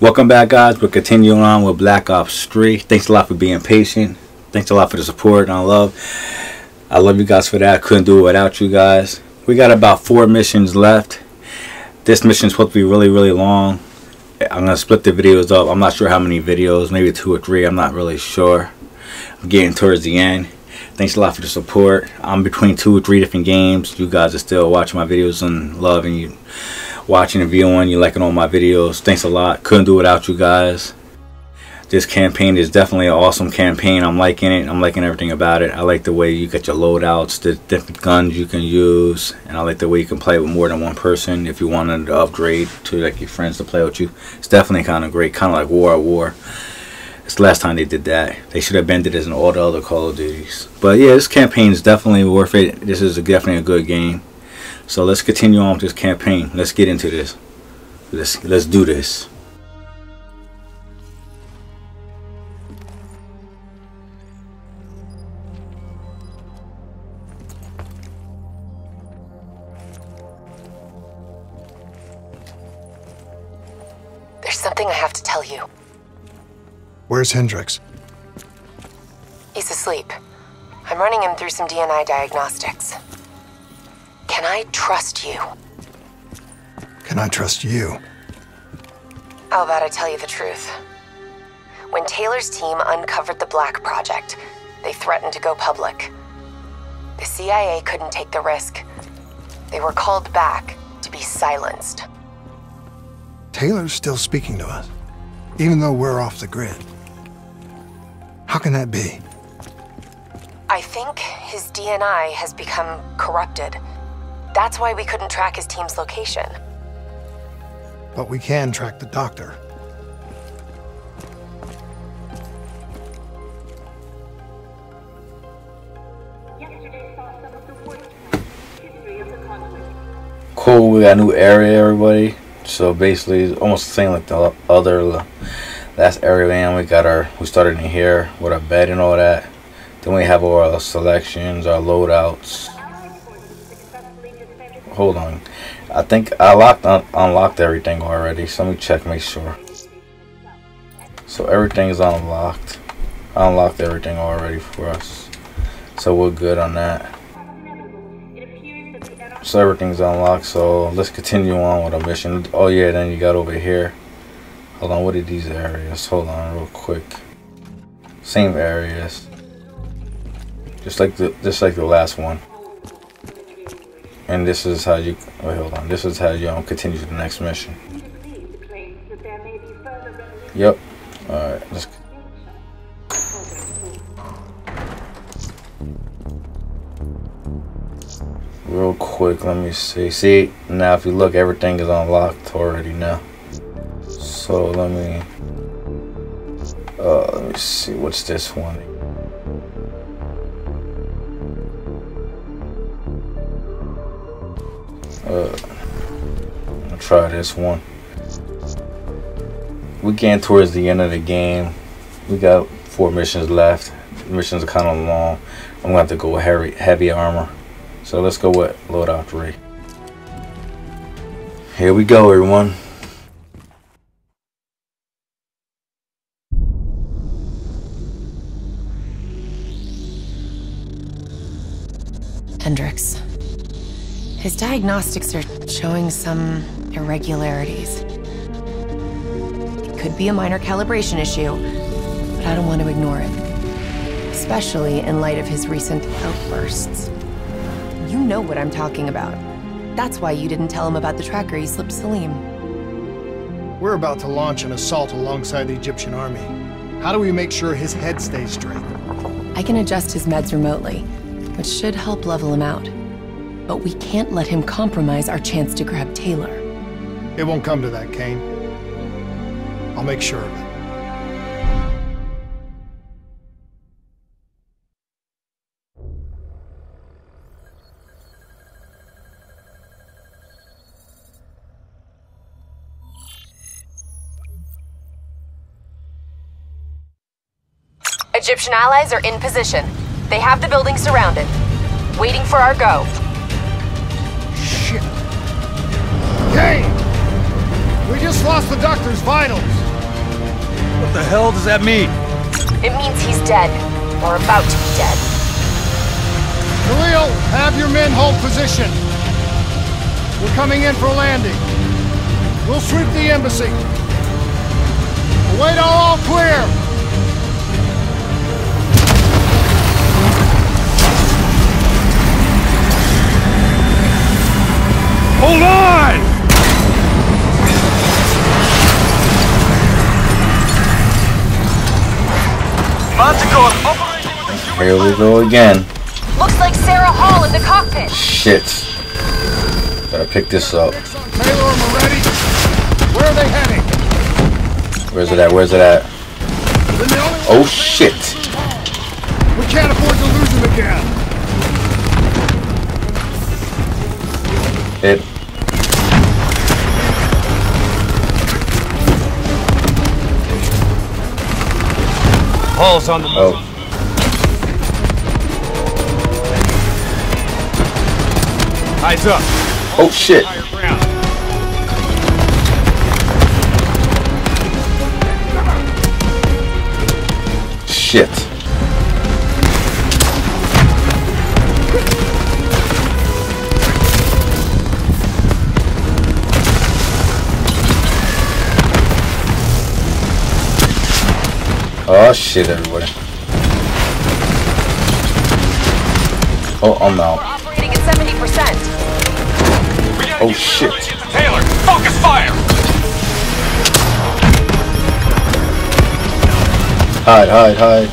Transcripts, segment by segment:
Welcome back, guys. We're continuing on with Black Ops 3. Thanks a lot for being patient. Thanks a lot for the support and love. I love you guys for that. Couldn't do it without you guys. We got about four missions left. This mission is supposed to be really, really long. I'm going to split the videos up. I'm not sure how many videos, maybe two or three. I'm not really sure. I'm getting towards the end. Thanks a lot for the support. I'm between two or three different games. You guys are still watching my videos and loving you watching and viewing, you liking all my videos. Thanks a lot. Couldn't do without you guys. This campaign is definitely an awesome campaign. I'm liking it. I'm liking everything about it. I like the way you get your loadouts, the different guns you can use, and I like the way you can play with more than one person if you wanted to upgrade to like your friends to play with you. It's definitely kind of great, kind of like World at War. It's the last time they did that. They should have bended it in all the other Call of Duties. But yeah, this campaign is definitely worth it. This is definitely a good game. So let's continue on with this campaign. Let's get into this. Let's let's do this. There's something I have to tell you. Where's Hendricks? He's asleep. I'm running him through some DNI diagnostics. Can I trust you? Can I trust you? How about I tell you the truth? When Taylor's team uncovered the Black Project, they threatened to go public. The CIA couldn't take the risk. They were called back to be silenced. Taylor's still speaking to us, even though we're off the grid. How can that be? I think his DNI has become corrupted. That's why we couldn't track his team's location. But we can track the doctor. Cool, we got a new area, everybody. So basically, it's almost the same like the other last area man. We got our, we started in here with our bed and all that. Then we have all our selections, our loadouts. Hold on. I think I locked un unlocked everything already. So let me check, make sure. So everything is unlocked. I unlocked everything already for us. So we're good on that. So everything's unlocked. So let's continue on with our mission. Oh yeah, then you got over here. Hold on, what are these areas? Hold on real quick. Same areas. Just like the just like the last one. And this is how you wait, hold on. This is how you um, continue to the next mission. Yep. Alright, let's real quick let me see see now if you look everything is unlocked already now so let me uh let me see what's this one try this one. We getting towards the end of the game. We got four missions left. Missions are kind of long. I'm gonna have to go with heavy heavy armor. So let's go with loadout 3. Here we go, everyone. His diagnostics are showing some irregularities. It could be a minor calibration issue, but I don't want to ignore it. Especially in light of his recent outbursts. You know what I'm talking about. That's why you didn't tell him about the tracker he slipped Salim. We're about to launch an assault alongside the Egyptian army. How do we make sure his head stays straight? I can adjust his meds remotely, which should help level him out. But we can't let him compromise our chance to grab Taylor. It won't come to that, Kane. I'll make sure of it. Egyptian allies are in position. They have the building surrounded. Waiting for our go. Shit. Kane! We just lost the doctor's vitals. What the hell does that mean? It means he's dead. Or about to be dead. Khalil, have your men hold position. We're coming in for landing. We'll sweep the embassy. Await all clear. Hold on! Here we go again. Looks like Sarah Hall in the cockpit. Shit. Gotta pick this up. Taylor and Maretti, where are they heading? Where's it at? Where's it at? Then the only Oh shit. We can't afford to lose him again. It. Hall's on the oh. move. Oh. Eyes up. Oh shit. Shit. Oh shit, everybody. Oh, I'm out. We're operating at 70%. Oh shit. Taylor, focus fire! Hide, hide, hide.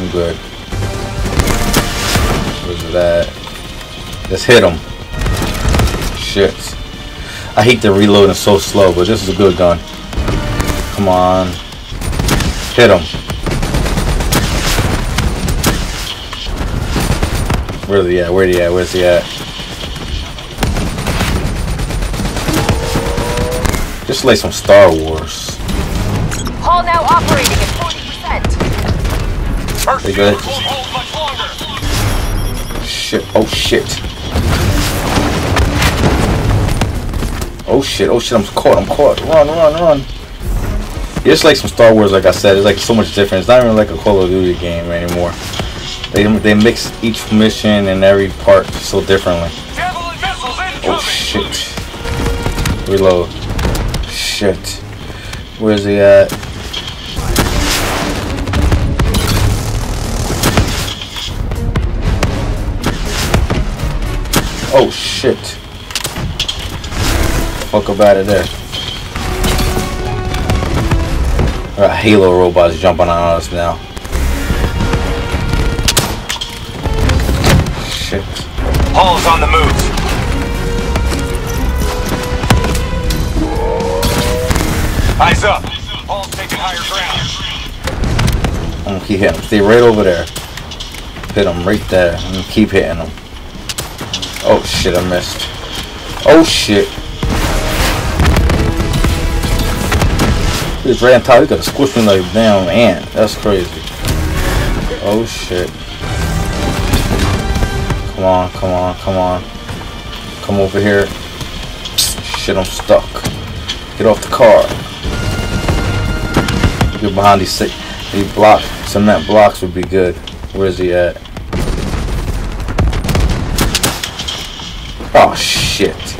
I'm good. Where's it at? Let's hit him. Shit. I hate the reloading so slow, but this is a good gun. Come on. Hit him. Where's he at? Where's he at? Where's he at? Just like some Star Wars. Hall now operating at 40%. First They good. won't hold much longer. Shit. Oh shit. Oh shit. Oh shit. I'm caught. I'm caught. Run, run, run. It's like some Star Wars, like I said. It's like so much different. It's not even like a Call of Duty game anymore. They they mix each mission and every part so differently. Oh shit. Reload. Shit. Where's he at? Oh shit. Fuck up out of there. I got Halo robots jumping on us now. Shit. Hall's on the move. Eyes up. Hall's taking higher ground. I'm gonna keep hitting him. Stay right over there. Hit him right there. I'm gonna keep hitting him. Oh shit, I missed. Oh shit. This ran top, he could have squished me like damn ant. That's crazy. Oh shit. Come on, come on, come on. Come over here. Shit, I'm stuck. Get off the car. Get behind these six, these block, cement blocks would be good. Where's he at? Oh shit.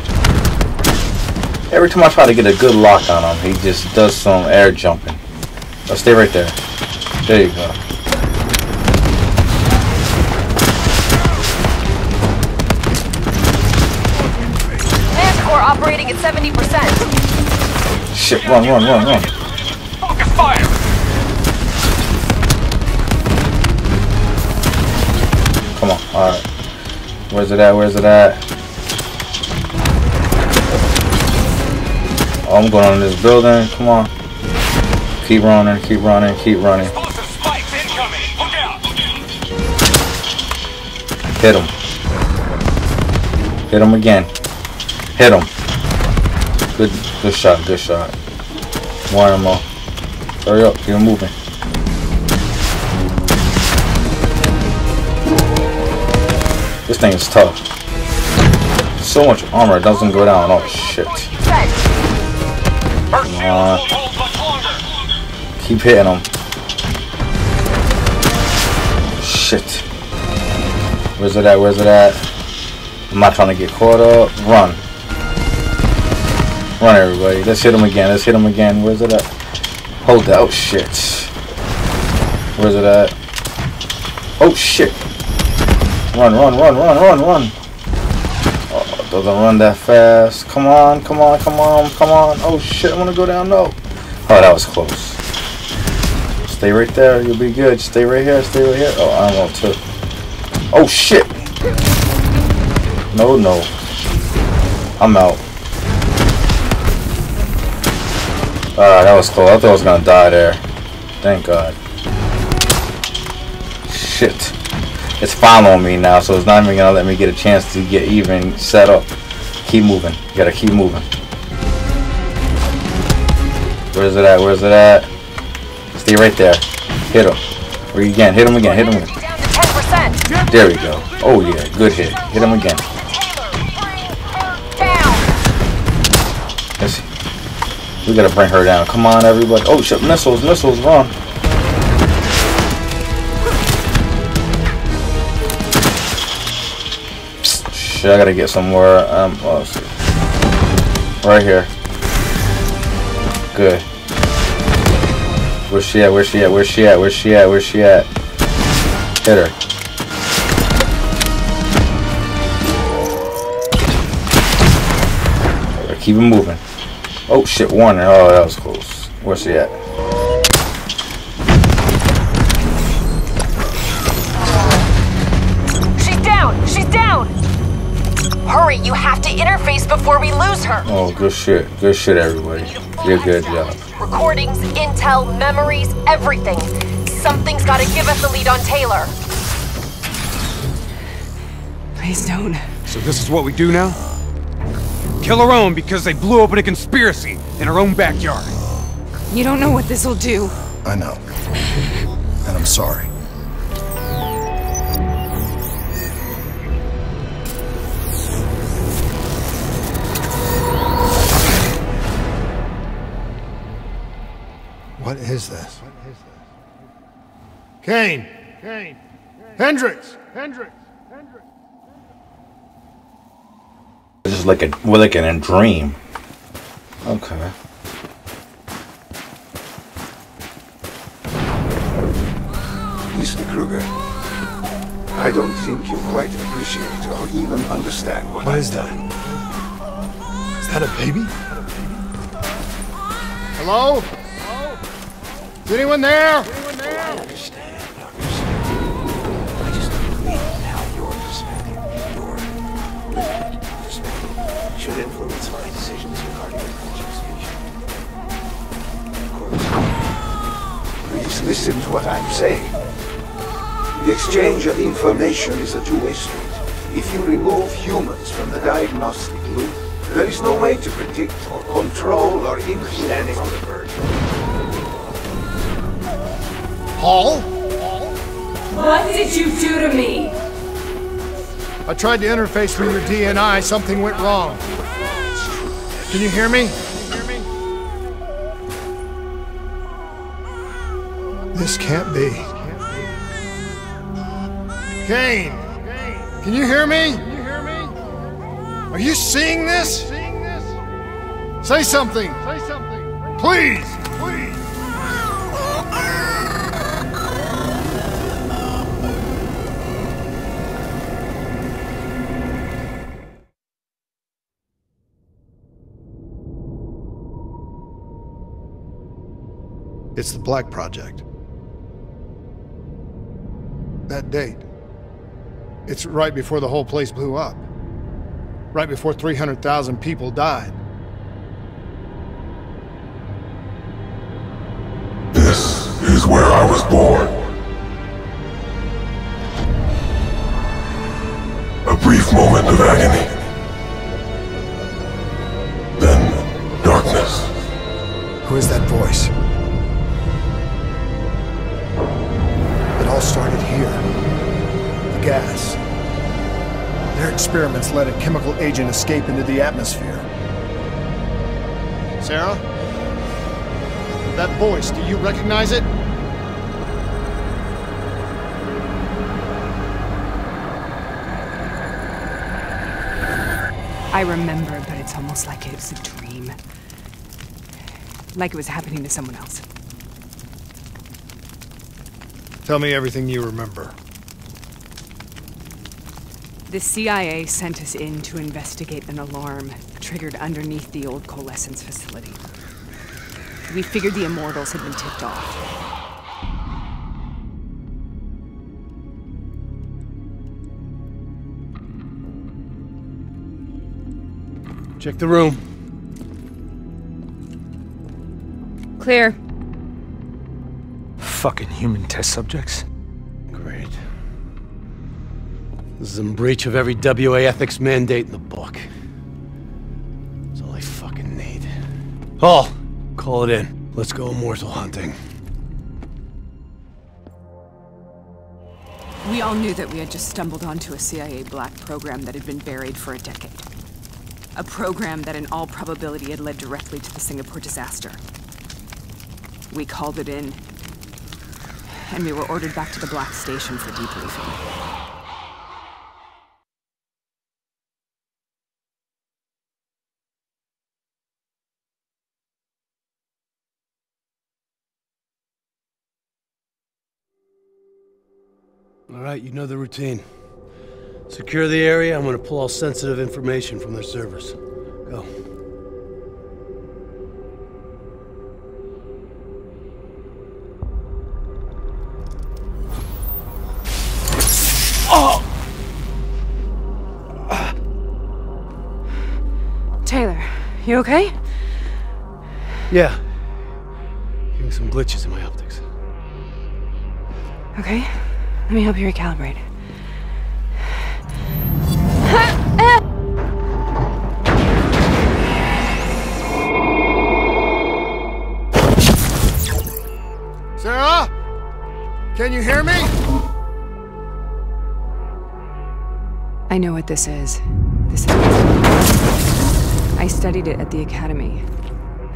Every time I try to get a good lock on him, he just does some air jumping. Oh, stay right there. There you go. Command core operating at 70%. Shit, run, run, run, run. Focus fire! Come on, alright. Where's it at? Where's it at? Oh, I'm going on this building. Come on. Keep running, keep running, keep running. Hit him. Hit him again. Hit him. Good, good shot, good shot. More ammo. Hurry up, keep moving. This thing is tough. So much armor, it doesn't go down. Oh shit. Longer. Keep hitting him. Shit. Where's it at? Where's it at? I'm not trying to get caught up. Run. Run, everybody. Let's hit him again. Let's hit him again. Where's it at? Hold that. Oh, shit. Where's it at? Oh, shit. Run, run, run, run, run, run. Doesn't run that fast. Come on, come on, come on, come on. Oh, shit. I want to go down. No. Oh, that was close. Stay right there. You'll be good. Stay right here. Stay right here. Oh, I want to. Oh, shit. No, no. I'm out. Ah, that was close. I thought I was gonna die there. Thank God. Shit. It's following me now, so it's not even gonna let me get a chance to get even set up. Keep moving. You gotta keep moving. Where's it at? Where's it at? Stay right there. Hit him. You again? Hit him again. Hit him again. Down to 10%. There we go. Oh yeah, good hit. Hit him again. Let's see. We gotta bring her down. Come on, everybody. Oh shit, missiles, missiles, run. Shit, I gotta get somewhere. Um, oh, let's. Right here. Good. Where's she at? Where's she at? Where's she at? Where's she at? Where's she at? Hit her. Keep it moving. Oh shit, Warner. Oh, that was close. Where's she at? Good shit. Good shit, everybody. Did a good job. Recordings, intel, memories, everything. Something's got to give us a lead on Taylor. Please don't. So this is what we do now? Kill our own because they blew open a conspiracy in our own backyard. You don't know what this'll do. I know. And I'm sorry. What is this? What is this? Kane. Kane. Hendricks. Hendricks. Hendricks. This is like a we're like in a dream. Okay. Mr. Krueger, I don't think you quite appreciate or even understand what, What I've is that? done. Is that a baby? Hello? Hello? Is anyone there? Understand. I just your your should influence my decisions regarding course. Please listen to what I'm saying. The exchange of information is a two-way street. If you remove humans from the diagnostic loop, there is no way to predict or control or influence the bird. Hall? What did you do to me? I tried to interface with your DNI. Something went wrong. Can you hear me? This can't be. Kane. Can you hear me? Are you seeing this? Say something. Say something. Please. It's the Black Project. That date. It's right before the whole place blew up. Right before 300,000 people died. This is where I was born. A brief moment of agony. Then darkness. Who is that voice? All started here. The gas. Their experiments let a chemical agent escape into the atmosphere. Sarah? that voice, do you recognize it? I remember, but it's almost like it was a dream. Like it was happening to someone else. Tell me everything you remember. The CIA sent us in to investigate an alarm triggered underneath the old coalescence facility. We figured the Immortals had been tipped off. Check the room. Clear. Fucking human test subjects. Great. This is in breach of every WA ethics mandate in the book. That's all I fucking need. Hall, call it in. Let's go immortal hunting. We all knew that we had just stumbled onto a CIA black program that had been buried for a decade. A program that in all probability had led directly to the Singapore disaster. We called it in, and we were ordered back to the Black Station for debriefing. All right, you know the routine. Secure the area. I'm gonna pull all sensitive information from their servers. Yeah. Getting some glitches in my optics. Okay. Let me help you recalibrate. Sarah? Can you hear me? I know what this is. This is. I studied it at the Academy.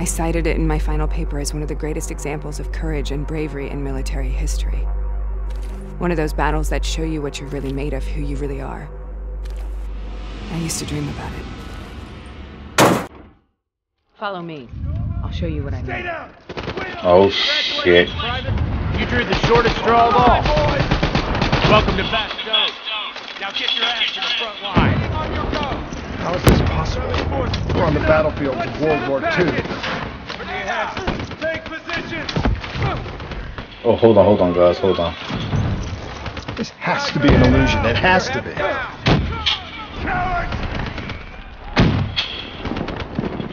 I cited it in my final paper as one of the greatest examples of courage and bravery in military history. One of those battles that show you what you're really made of, who you really are. I used to dream about it. Follow me. I'll show you what I mean. Oh shit. You drew the shortest straw of all. Welcome to Bastogne. Now get your ass to the front line. How is this possible? We're on the battlefield of World War II. Take position. Oh, hold on, hold on, guys, hold on. This has to be an illusion. It has to be.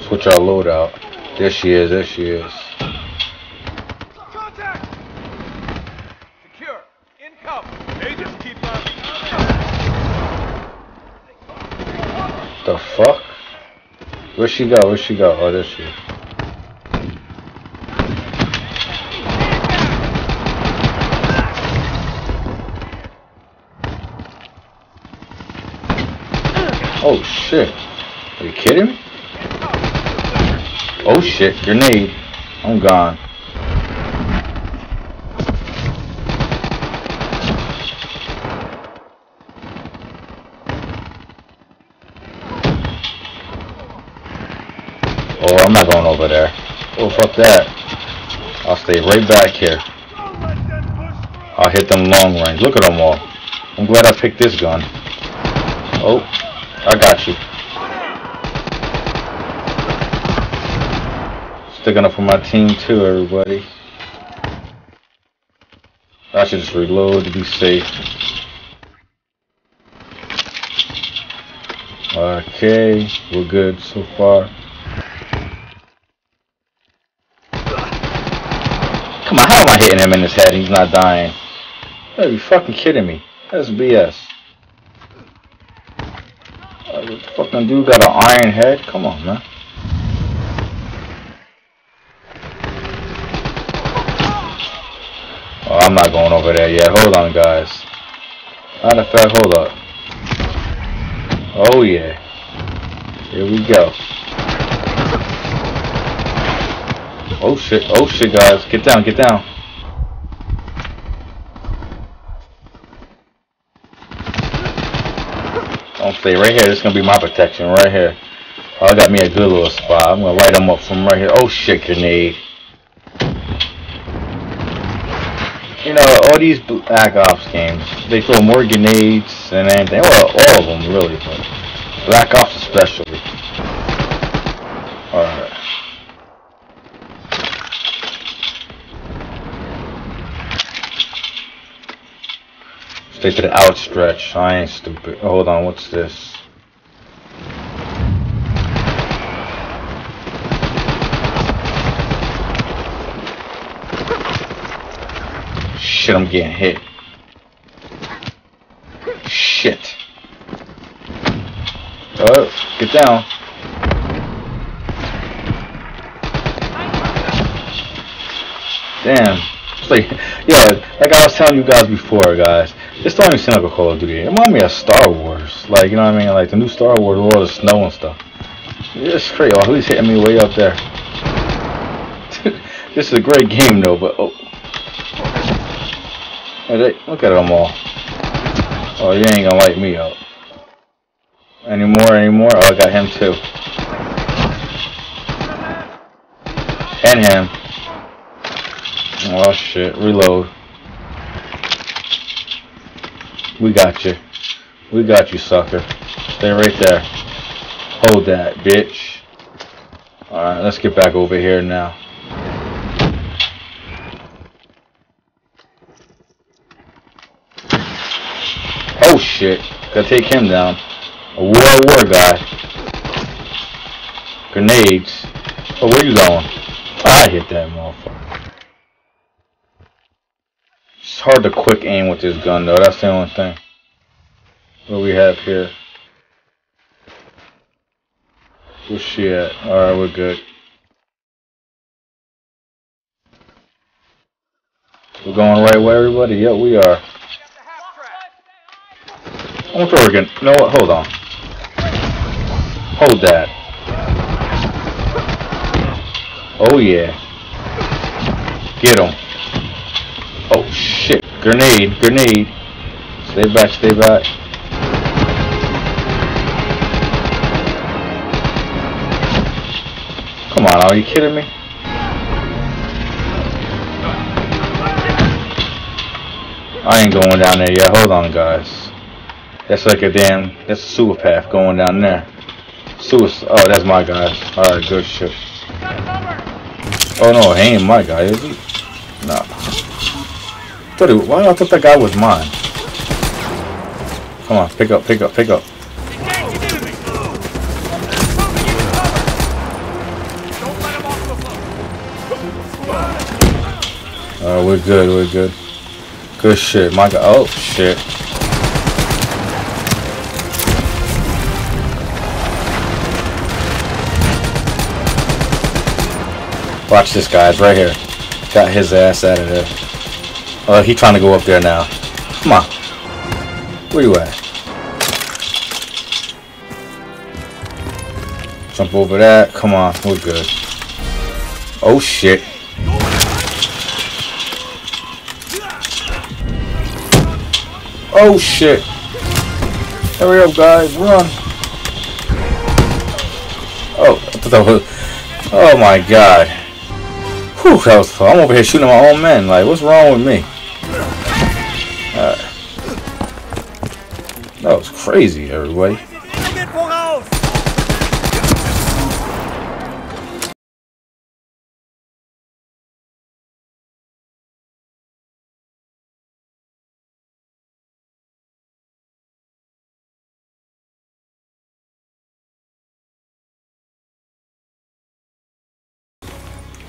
Switch our loadout. There she is, there she is. Contact. Secure. Income. Agents keep on. The fuck? Where'd she go? Where'd she go? Oh, there she. Oh shit. Are you kidding me? Oh shit, grenade. I'm gone. Oh, I'm not going over there. Oh, fuck that. I'll stay right back here. I'll hit them long range. Look at them all. I'm glad I picked this gun. Oh, I got you. Sticking up for my team too, everybody. I should just reload to be safe. Okay, we're good so far. Come on, how am I hitting him in his head? He's not dying. You fucking kidding me. That's BS. Uh, the fucking dude got an iron head? Come on, man. Oh, I'm not going over there yet. Hold on, guys. Matter of fact, hold up. Oh, yeah. Here we go. Oh shit, oh shit guys. Get down, get down. Don't stay right here. This is gonna be my protection right here. Oh, I got me a good little spot. I'm gonna light them up from right here. Oh shit, grenade. You know, all these Black Ops games, they throw more grenades than anything. Well, all of them really, but Black Ops especially. Alright. Stay to the outstretch. I ain't stupid. Hold on, what's this? Shit, I'm getting hit. Shit. Oh, get down. Damn. It's like, yeah, like I was telling you guys before, guys. This don't even seem like a Call of Duty. It reminds me of Star Wars. Like, you know what I mean? Like the new Star Wars all the snow and stuff. It's crazy. Oh, he's hitting me way up there. this is a great game though, but oh. Hey, look at them all. Oh, you ain't gonna light me up. Any more, any more? Oh, I got him too. And him. Oh shit, reload. We got you. We got you, sucker. Stay right there. Hold that, bitch. Alright, let's get back over here now. Oh shit. Gotta take him down. A World War guy. Grenades. Oh, where you going? I hit that motherfucker. It's hard to quick aim with this gun though, that's the only thing. What we have here. Where's she at? Alright, we're good. We're going right way, everybody? Yep, we are. Throw again. You know what? Hold on. Hold that. Oh yeah. Get him. Oh shit. Grenade. Grenade. Stay back. Stay back. Come on. Are you kidding me? I ain't going down there yet. Hold on, guys. That's like a damn, that's a sewer path going down there. Sewer, oh, that's my guy. Alright, good shit. Oh no, he ain't my guy, is he? Nah. Thought he, why I thought that guy was mine? Come on, pick up, pick up, pick up. Alright, we're good, we're good. Good shit, my guy. Oh, shit. Watch this, guys, right here. Got his ass out of there. Oh, he trying to go up there now. Come on. Where you at? Jump over that. Come on, we're good. Oh shit. Oh shit. Hurry up, guys, run. Oh. Oh my god. Whew, that was fun. I'm over here shooting my own men. Like, what's wrong with me? Alright. That was crazy, everybody.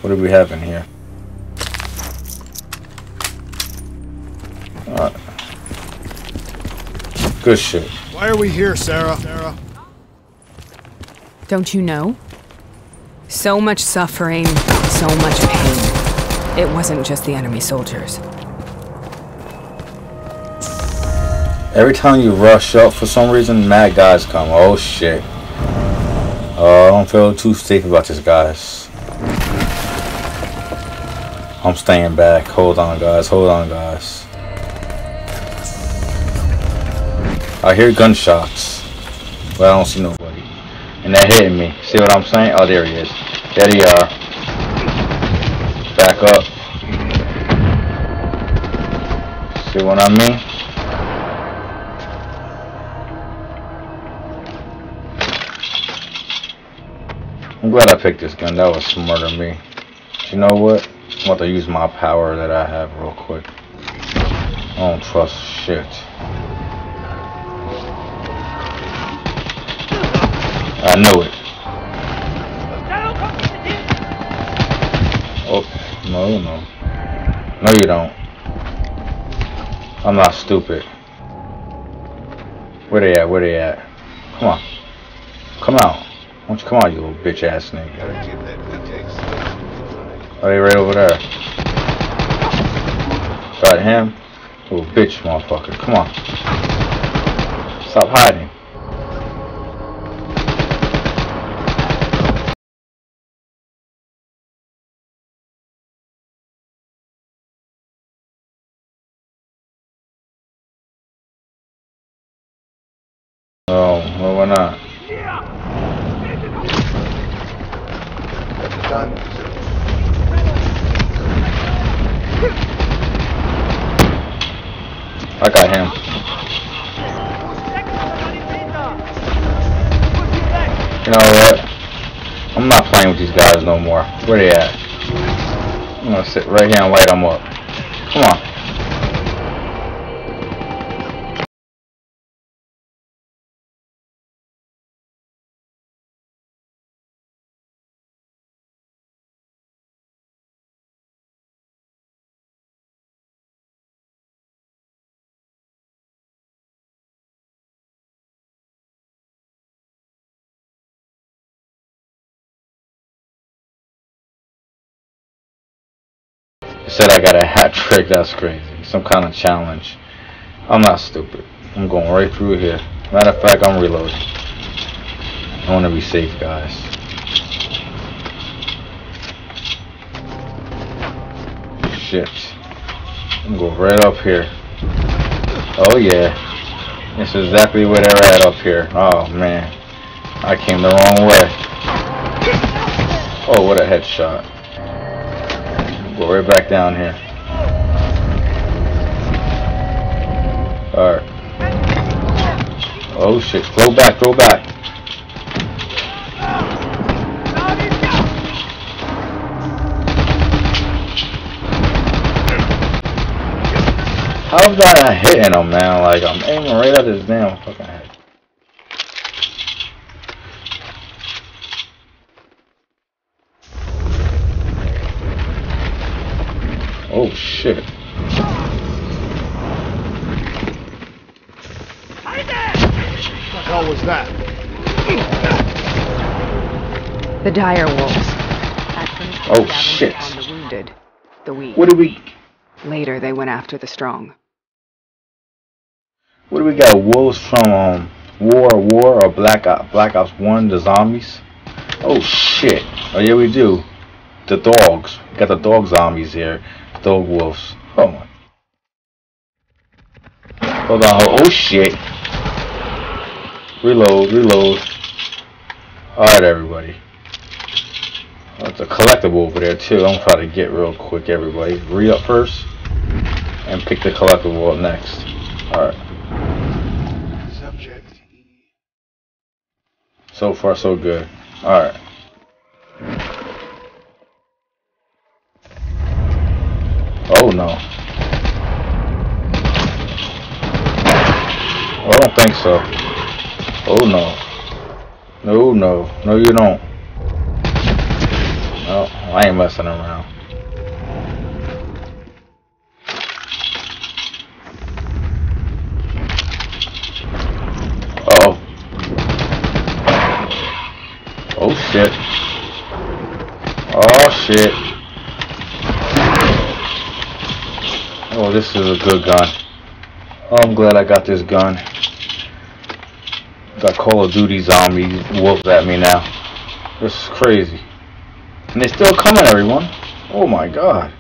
What do we have in here? Alright. Good shit. Why are we here, Sarah? Sarah? Don't you know? So much suffering, so much pain. It wasn't just the enemy soldiers. Every time you rush up, for some reason, mad guys come. Oh shit. Oh, I don't feel too safe about this, guys. I'm staying back. Hold on, guys. Hold on, guys. I hear gunshots, but I don't see nobody. And they're hitting me. See what I'm saying? Oh, there he is. There they are. Back up. See what I mean? I'm glad I picked this gun. That was smarter than me. You know what? I'm about to use my power that I have real quick. I don't trust shit. I knew it. Oh, no, no. No, you don't. I'm not stupid. Where they at? Where they at? Come on. Come out. Why don't you come out, you little bitch ass nigga? Oh, they right over there. Got him. Little bitch motherfucker. Come on. Stop hiding. Oh, well, why not? Got him. You know what? I'm not playing with these guys no more. Where they at? I'm gonna sit right here and light them up. Come on. Got a hat trick. That's crazy. Some kind of challenge. I'm not stupid. I'm going right through here. Matter of fact, I'm reloading. I want to be safe, guys. Shit. I'm going right up here. Oh yeah. This is exactly where they're at up here. Oh man. I came the wrong way. Oh, what a headshot. Go right back down here. Alright. Oh shit. Go back, go back. How's that hitting him, man? Like, I'm aiming right at his damn fucking head. Oh shit. What the hell was that? The dire wolves. Oh shit. The wounded, the weak. What do we Later, they went after the strong. what do we got? Wolves from um War War or Black Ops Black Ops One, the zombies? Oh shit. Oh yeah we do. The dogs. We got the dog zombies here. Dog wolves. Oh my Hold on, oh shit. Reload, reload. Alright everybody. Oh, it's a collectible over there too. I'm trying to get real quick everybody. Re up first and pick the collectible up next. Alright. Subject So far so good. Alright. Oh no. I don't think so. Oh no. No, no. No, you don't. No, I ain't messing around. Oh. Oh shit. Oh shit. This is a good gun. Oh, I'm glad I got this gun. Got Call of Duty zombies wolves at me now. This is crazy. And they're still coming, everyone. Oh my god.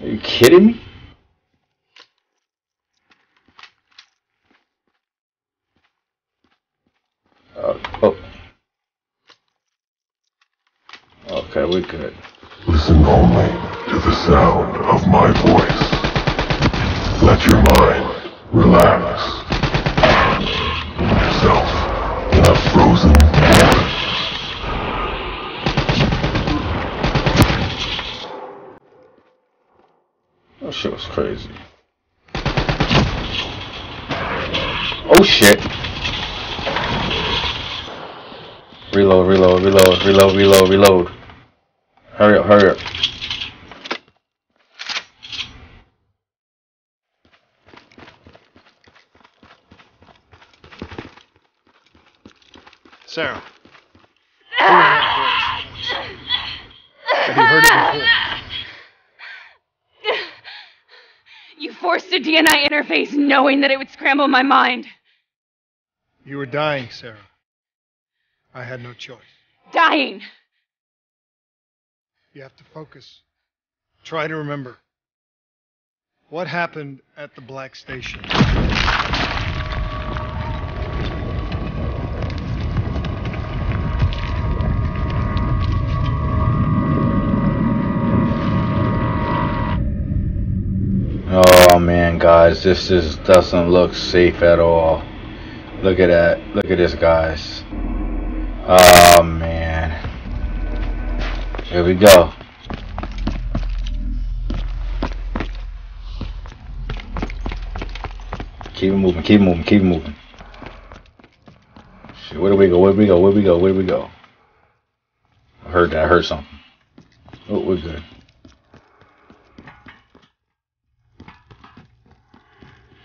Are you kidding me? Uh, oh. Okay, we're good. Listen only the sound of my voice. Let your mind relax. Yourself in a frozen forest. That shit was crazy. Oh shit. Reload, reload, reload, reload, reload, reload. Hurry up, hurry up. Sarah. Have you heard it before? You forced a DNI interface knowing that it would scramble my mind. You were dying, Sarah. I had no choice. Dying. You have to focus. Try to remember. What happened at the Black Station? Oh man, guys, this just doesn't look safe at all. Look at that. Look at this, guys. Oh man. Here we go. Keep moving, keep moving, keep moving. Shit, where do we go? Where do we go? Where do we go? Where do we go? I heard that. I heard something. Oh, we're good.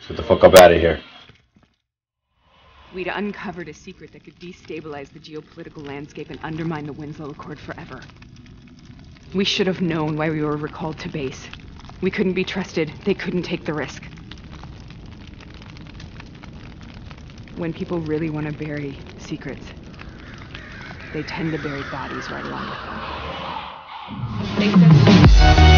Let's get the fuck up out of here. We'd uncovered a secret that could destabilize the geopolitical landscape and undermine the Winslow Accord forever. We should have known why we were recalled to base. We couldn't be trusted. They couldn't take the risk. When people really want to bury secrets, they tend to bury bodies right along with them. They said-